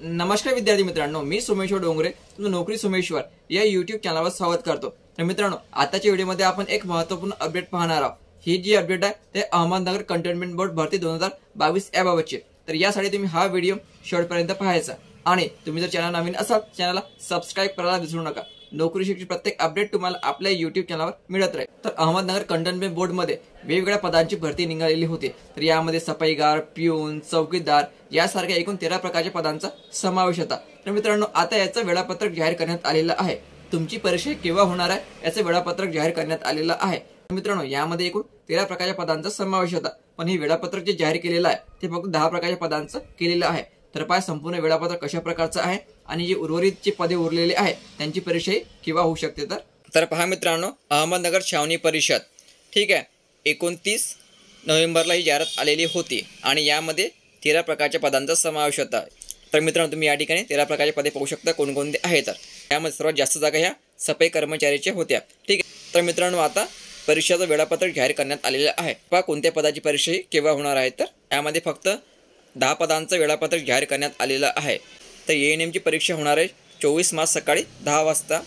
नमस्कार विद्यार्थी मित्रांनो मी सोमेश्वर डोंगरे तुमचं नोकरी सोमेश्वर या युट्यूब चॅनलवर स्वागत करतो. तर मित्रांनो आताच्या व्हिडिओमध्ये आपण एक महत्त्वपूर्ण अपडेट पाहणार आहोत. ही जी अपडेट आहे ते अहमदनगर कंटेनमेंट बोर्ड भरती दोन हजार बावीस याबाबतची तर यासाठी तुम्ही हा व्हिडिओ शेवटपर्यंत पाहायचा. आणि तुम्ही जर चॅनल नवीन असाल चॅनलला सबस्क्राईब करायला विसरू नका. नोकरी शिक्षण प्रत्येक अपडेट तुम्हाला आपल्या युट्यूब चॅनलवर मिळत राहील. तर अहमदनगर कंटेनमेंट बोर्डमध्ये वेगवेगळ्या पदांची भरती निघालेली होती. तर यामध्ये सफाईगार पिऊन चौकीदार यासारख्या एकूण तेरा प्रकारच्या पदांचा समावेश होता. तर मित्रांनो आता याचं वेळापत्रक जाहीर करण्यात आलेलं आहे. तुमची परीक्षा केव्हा होणार आहे याचं वेळापत्रक जाहीर करण्यात आलेलं आहे. मित्रांनो यामध्ये एकूण तेरा प्रकारच्या पदांचा समावेश होता. पण हे वेळापत्रक जे जाहीर केलेलं आहे ते फक्त दहा प्रकारच्या पदांचं केलेलं आहे. तर पाय संपूर्ण वेळापत्रक कशा प्रकारचं आहे आणि जे उर्वरित जे पदे उरलेले आहे त्यांची परीक्षाही केव्हा होऊ शकते तर? तर पहा मित्रांनो अहमदनगर छावणी परिषद. ठीक आहे एकोणतीस नोव्हेंबरला ही जाहिरात आलेली होती आणि यामध्ये तेरा प्रकारच्या पदांचा समावेश होता. तर मित्रांनो तुम्ही या ठिकाणी तेरा प्रकारचे पदे पाहू शकता कोणकोणते आहे तर. यामध्ये सर्वात जास्त जागा ह्या सफाई कर्मचारीच्या होत्या. ठीक आहे तर मित्रांनो आता परीक्षेचं वेळापत्रक जाहीर करण्यात आलेलं आहे. पहा कोणत्या पदाची परीक्षा ही केव्हा होणार आहे तर. यामध्ये फक्त दहा पदांचं वेळापत्रक जाहीर करण्यात आलेलं आहे. तर ए एन एमची परीक्षा होणार आहे चोवीस मार्च सकाळी दहा वाजता.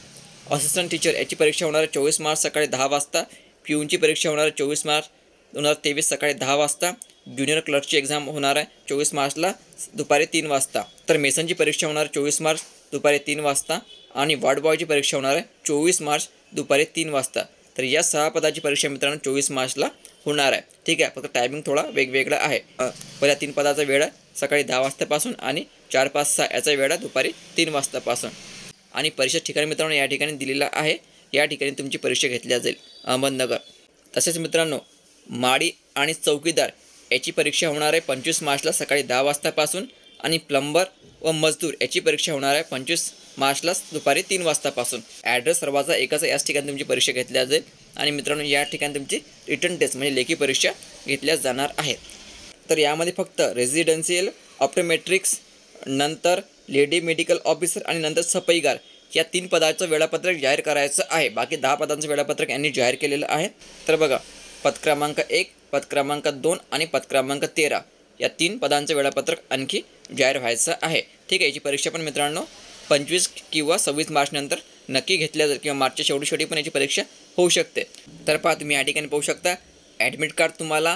असिस्टंट टीचर याची परीक्षा होणार आहे चोवीस मार्च सकाळी दहा वाजता. पिऊनची परीक्षा होणार आहे चोवीस मार्च दोन हजार तेवीस सकाळी दहा वाजता. ज्युनियर क्लर्कची एक्झाम होणार आहे चोवीस मार्चला दुपारी तीन वाजता. तर मेसनची परीक्षा होणार आहे चोवीस मार्च दुपारी तीन वाजता. आणि वार्ड बॉयची परीक्षा होणार आहे चोवीस मार्च दुपारी तीन वाजता. तर या सहा पदाची परीक्षा मित्रांनो चोवीस मार्चला होणार आहे. ठीक आहे फक्त टायमिंग थोडा वेगवेगळा आहे. पहिल्या तीन पदाचा वेळ आहे सकाळी दहा वाजतापासून आणि चार पाच सहा याचा वेळ आहे दुपारी तीन वाजतापासून. आणि परीक्षा ठिकाणी मित्रांनो या ठिकाणी दिलेला आहे या ठिकाणी तुमची परीक्षा घेतली जाईल अहमदनगर. तसेच मित्रांनो माडी आणि चौकीदार याची परीक्षा होणार आहे पंचवीस मार्चला सकाळी दहा वाजतापासून आणि प्लंबर व मजदूर याची परीक्षा होणार आहे पंचवीस मार्चलाच दुपारी तीन वाजतापासून. ॲड्रेस सर्वांचा एकाच याच ठिकाणी तुमची परीक्षा घेतल्या जाईल आणि मित्रांनो या ठिकाणी तुमची रिटर्न टेस्ट म्हणजे लेखी परीक्षा घेतल्या जाणार आहे. तर यामध्ये फक्त रेझिडेन्शियल ऑप्टोमेट्रिक्स नंतर लेडी मेडिकल ऑफिसर आणि नंतर सफाईगार या तीन पदाचं वेळापत्रक जाहीर करायचं आहे. बाकी दहा पदांचं वेळापत्रक यांनी जाहीर केलेलं आहे. तर बघा पद क्रमांक एक पद क्रमांक दोन आणि पद क्रमांक तेरा. या तीन पदांचं वेळापत्रक आणखी जाहीर व्हायचं आहे. ठीक आहे याची परीक्षा पण मित्रांनो पंचवीस किंवा सव्वीस मार्चनंतर नक्की घेतल्या जाईल किंवा मार्चच्या शेवटी शेवटी पण याची परीक्षा होऊ शकते. तर पहा तुम्ही या ठिकाणी पाहू शकता ॲडमिट कार्ड तुम्हाला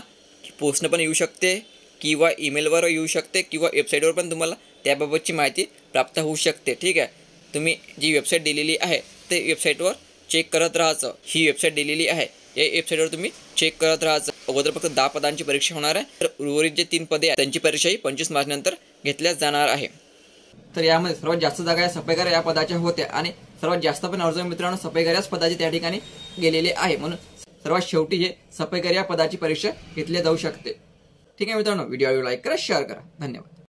पोस्टनं पण येऊ शकते किंवा ईमेलवर येऊ शकते किंवा वेबसाईटवर पण तुम्हाला त्याबाबतची माहिती प्राप्त होऊ शकते. ठीक आहे तुम्ही जी वेबसाईट दिलेली आहे ते वेबसाईटवर चेक करत राहायचं. ही वेबसाईट दिलेली आहे. या वेबसाईटवर तुम्ही चेक करत राहायचं अगोदर फक्त दहा पदांची परीक्षा होणार आहे. तर उर्वरित जे तीन पदे आहेत त्यांची परीक्षाही पंचवीस मार्चनंतर घेतल्या जाणार आहे. तर यामध्ये सर्वात जास्त जागा या सफाईकार या पदाच्या होत्या आणि सर्वात जास्त पण अर्ज मित्रांनो सफाईकार याच पदाचे त्या ठिकाणी गेलेले आहे. म्हणून सर्वात शेवटी हे सफाईकर या पदाची परीक्षा घेतली जाऊ शकते. ठीक आहे मित्रांनो व्हिडिओ लाईक करा शेअर करा. धन्यवाद.